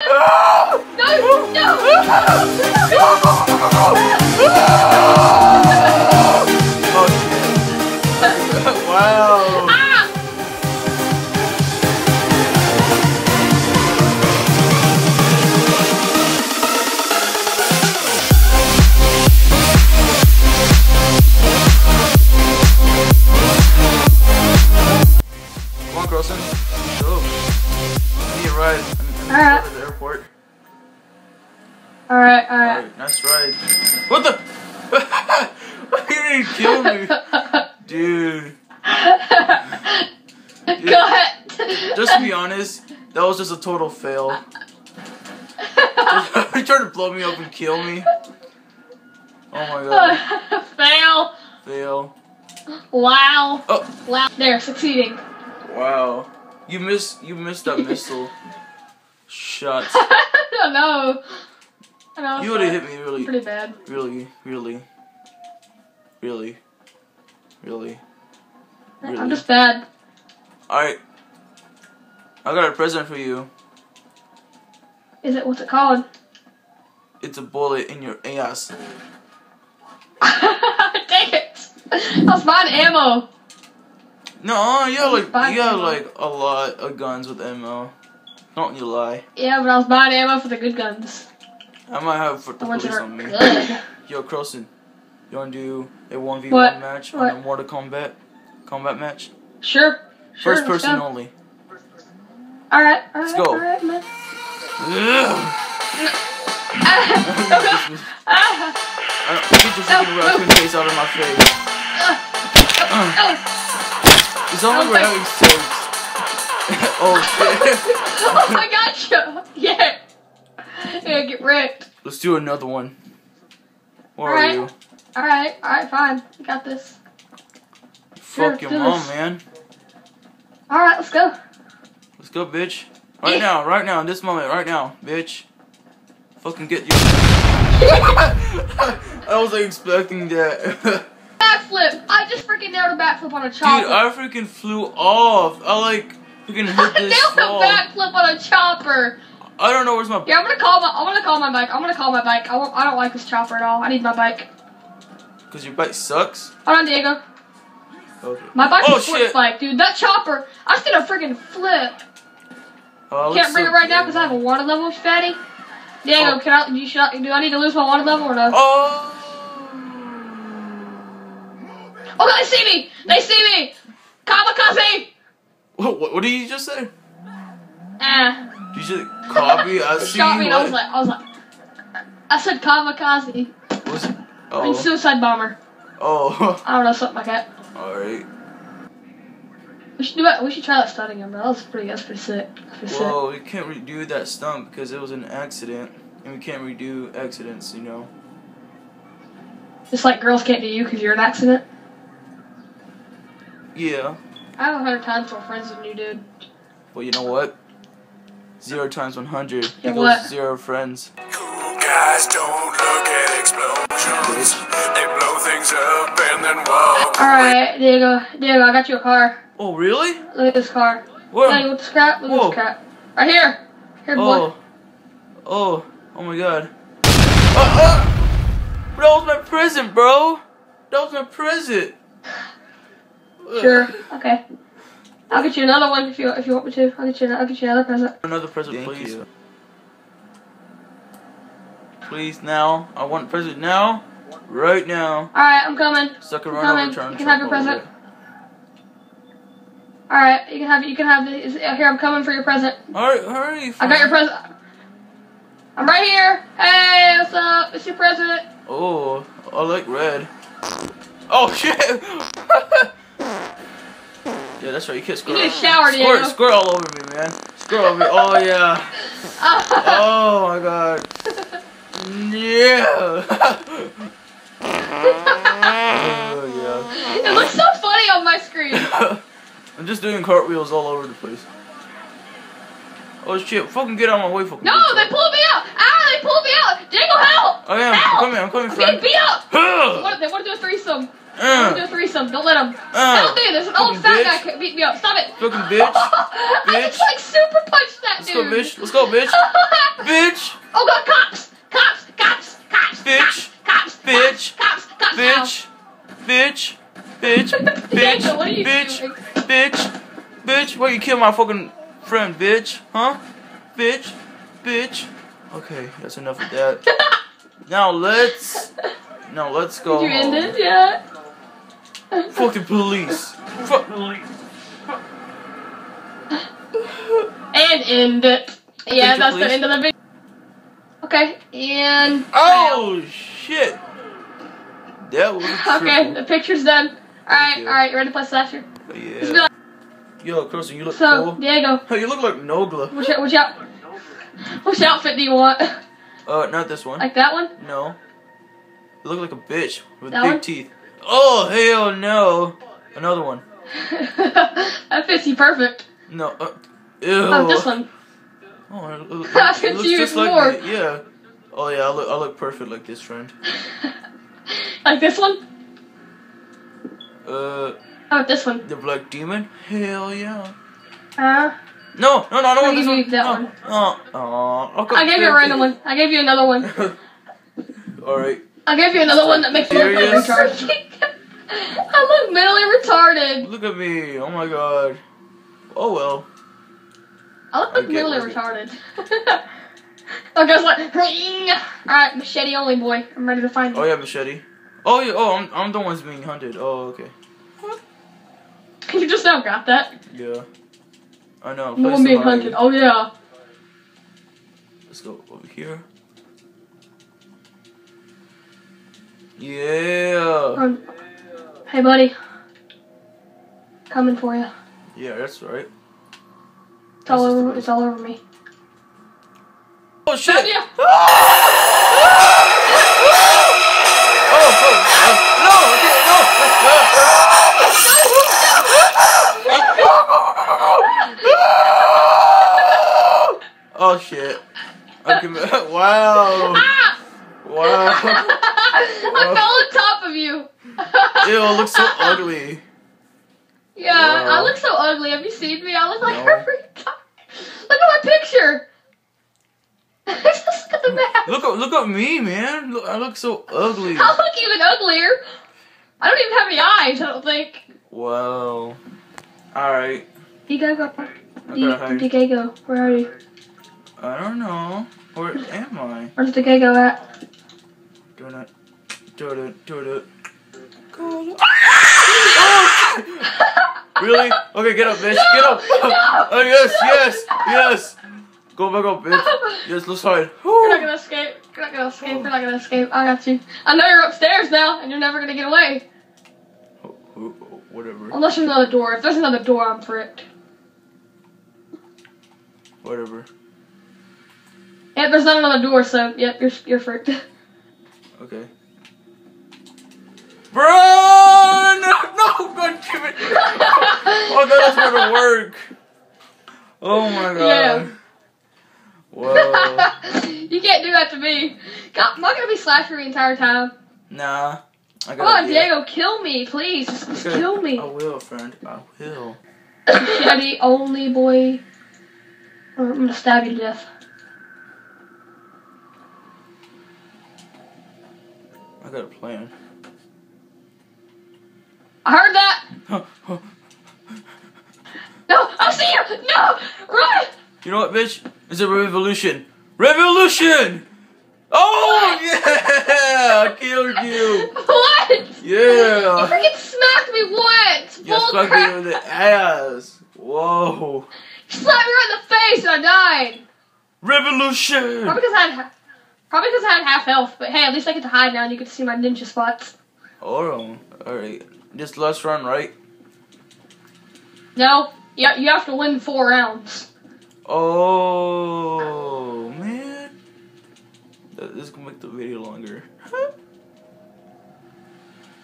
No! No! Oh, Alright, nice. What the? you didn't kill me. Dude. Cut! Just to be honest, that was just a total fail. you tried to blow me up and kill me. Oh my god. Fail! Fail. Wow. Oh, Wow. There, succeeding. wow. You missed you missed that missile. Shot. I don't know. Know. You would have hit me really Pretty bad. really, really. Really. Really. I'm just bad. Alright. I got a present for you. Is it, what's it called? It's a bullet in your ass. Dang it! I was buying ammo. No, you got like you got like a lot of guns with ammo. Don't you lie. Yeah, but I was buying ammo for the good guns. I might have for the ones police on me. good. Yo, Crowson, you wanna do a one v one match What? on a Mortal Kombat combat match? Sure. Sure, First person go. only. Alright, alright, go. alright, man. Ah, ah, I don't- Get your freaking No, raccoon face out of my face. Uh, it's Oh we're having sex. oh shit. Oh, got you. Yeah. Yeah, get wrecked. Let's do another one. Where Alright. are you? Alright, alright, fine. I got this. Fuck your mom, this. man. Alright, let's go. Let's go, bitch. Right now, right now, in this moment, right now, bitch. Fucking get you. I wasn't expecting that. Backflip. I just freaking nailed a backflip on a chopper. Dude, I freaking flew off. I like freaking hit I this nailed fall. a backflip on a chopper. I don't know where's my. Yeah, I'm gonna call my. I'm gonna call my bike. I'm gonna call my bike. I, won't, I don't like this chopper at all. I need my bike. Cause your bike sucks. Hold on, Diego. Okay. My bike Oh, is flip shit. bike, dude. That chopper. I was gonna freaking flip. Oh, Can't bring it right now because I have a water level, fatty. Diego, Oh. can I? Do, you, should I? do I need to lose my water level or no? Oh. Oh, they see me! They see me! Kamikaze! What, what, what did you just say? Ah, Did you just copy? I it see. shot me I was like, I was like, I said kamikaze. What's it? I mean Oh. suicide bomber. Oh. I don't know, something like that. Alright. We should do it. We should try that stunning him, bro. That was pretty. That's pretty sick. Pretty sick. Well, we can't redo that stunt because it was an accident, and we can't redo accidents, you know. Just like girls can't do you because you're an accident. Yeah. I have a hundred times more friends than you, dude. Well, you know what? Zero times one hundred equals what? zero friends. Cool guys don't look at explosions. They blow things up and then walk. All right, Diego. Diego, I got you a car. Oh, really? Look at this car. Where? Yeah, you want the scrap? Look at Whoa. this crap. Right here. Here, boy. Oh. Oh. Oh my god. Oh, oh. That was my present, bro. That was my present. Ugh. Sure. Okay. I'll get you another one if you if you want me to. I'll get you. I'll get you another present. Another present, please. Please, now. I want present now. Right now. All right, I'm coming. Suck I'm coming. over, trying You can have your present. All right, you can have. You can have. The, uh, here, I'm coming for your present. it. Alright, hurry. I got your present. I'm right here. Hey, what's up? It's your present. Oh, I like red. Oh shit! yeah, that's right. You can't squirt. You need a shower, squirt, Diego. squirt all over me, man. Squirt all over me. Oh yeah. Oh my god. Yeah. oh yeah. it looks so funny on my screen. I'm just doing cartwheels all over the place. Oh shit! Fucking get out of my way, fucking. No, bitch. they pulled me out. Ah, they pulled me out. Diego, help! I am. I'm Help! coming. I'm coming, I'm getting friend. beat up. They Ugh. want, they want to do a threesome. Don't do Uh, a threesome. Don't let him. uh, Help me! There's an old fat bitch. guy beat me up. Stop it! Fucking bitch. I just like super punched that Let's go, dude. bitch. Let's go, bitch. Bitch. oh god, cops! Cops! Cops! Cops! Bitch. Cops! Bitch. Cops! Cops! Bitch. Bitch. Bitch. Bitch. Daniel, what are you Bitch. Bitch. Bitch. Why you kill my fucking friend, bitch? Huh? Bitch. Bitch. Okay, that's enough of that. Now let's. Now let's go. Did you end it yet? Fucking police. Fuck police. And end it. Yeah, that's the end of the video. Okay, and Oh shit. That was okay, triple. the picture's done. Alright, alright, ready to play slasher? Yeah. Yo, Carson, you look so, cool. Diego, Hey, you look like Nogla. which, which out which outfit do you want? Uh, not this one. like that one? No. You look like a bitch with That big one? teeth. Oh hell no! Another one. that fits you perfect. No. Uh, ew. Oh, this one. Oh, it, it, That fits you just like more. me. Yeah. Oh yeah, I look I look perfect like this friend. like this one? Uh, How about this one? the black demon. Hell yeah. Uh, No, no, no, I don't want this one. you that no. one. Oh, oh, I gave you a random one. I gave you another one. All right. I gave you another one that makes you look like Serious? retarded. I look mentally retarded. Look at me. Oh my god. Oh well. I look like mentally retarded. I goes like, alright, machete only boy. I'm ready to find you. Oh yeah, machete. Oh yeah. Oh, I'm I'm the one's being hunted. Oh okay. You just now got that. Yeah. I know. No place one being hunted. Oh yeah. Let's go over here. Yeah. Um, hey buddy. Coming for you. Yeah, that's right. It's all This is the over. It's all over me. Oh shit! Found. Oh, oh, uh, no, no! oh shit! Wow, Ah! wow. I fell on top of you. Ew, it looks so ugly. Yeah, I look so ugly. Have you seen me? I look like No. a retard. Look at my picture. Just look at the map. Look at look at me, man. Look, I look so ugly. I look even uglier. I don't even have any eyes. I don't think. Wow. All right. Diego, I gotta hide. Diego, where are you? I don't know. Where am I? Where's Diego at? go at? Doing it. Doing it. Really? Okay, get up, bitch. Get up. Oh yes, yes, yes. Go back up, bitch. Yes, let's hide. You're not gonna escape. You're not gonna escape. You're not gonna escape. I got you. I know you're upstairs now, and you're never gonna get away. Oh, Whatever. Unless there's another door. If there's another door, I'm fricked. Whatever. Yep, there's not another door, so yep, you're you're fricked. Okay. Run! No, God damn it. Oh, that's gonna work. Oh my god. Yeah. Whoa. you can't do that to me. God, I'm not gonna be slasher the entire time. Nah. I Come on, oh, Diego, kill me, please. Just, just kill me. I will, friend. I will. Machete only, boy. Or I'm gonna stab you to death. I got a plan. I heard that. No, I see you. No, run. You know what, bitch? It's a revolution. Revolution! Oh, yeah! I killed you. What? Yeah! You Yeah. freaking smacked me once. You Bull fucked crap. me in the ass. Whoa. You slapped me right in the face and I died. Revolution! Probably because I had, ha- probably because I had half health. But hey, at least I get to hide now and you get to see my ninja spots. Hold on. Alright. This last run, right? No, you, you have to win four rounds. Oh, man. This is gonna make the video longer.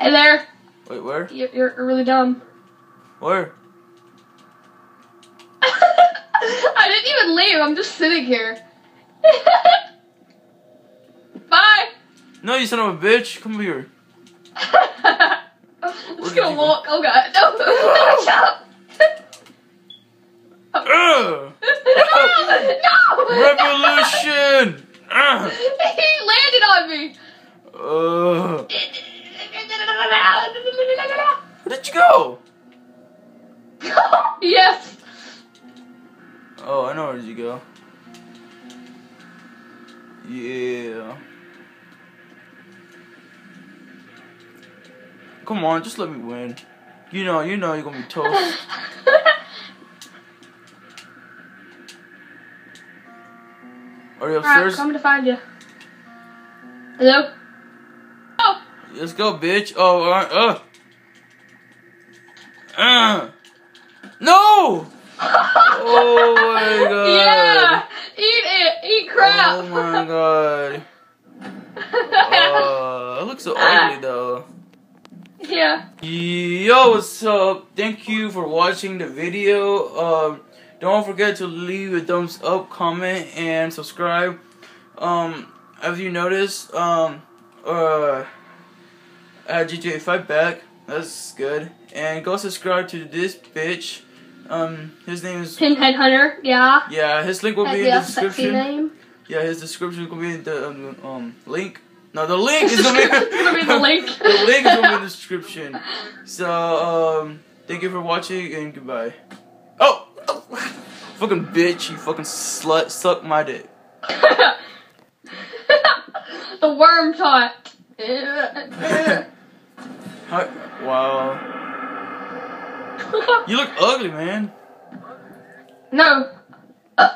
Hey there, Wait, where? you're, you're really dumb. Where? I didn't even leave. I'm just sitting here. Bye. No, you son of a bitch. Come here. I'm just gonna you go? walk. Oh god. No. No, stop. Ugh! no. Revolution! He landed on me. Ugh. Where'd you go? yes. Oh, I know where you go. Yeah. Come on, just let me win. You know, you know you're gonna be toast. Alright, upstairs? coming to find you. Hello? Oh! Let's go, bitch. Oh, uh, uh. Uh. No! Oh my god. Yeah! Eat it! Eat crap! Oh my god. Uh, it looks so ugly though. yeah. Yo, what's up? Thank you for watching the video. Um, don't forget to leave a thumbs up, comment, and subscribe. Um, as you noticed, um, uh, had GTA 5 back. That's good. And go subscribe to this bitch. Um, his name is Pinhead Hunter, yeah. yeah. His link will be in the description. name. Yeah, his description will be in the um, um link. No, the link is gonna be, gonna be the link. the link is gonna be in the description. So um, thank you for watching and goodbye. Fucking bitch! You fucking slut! Suck my dick. the worm tot. Wow. You look ugly, man. no. Uh,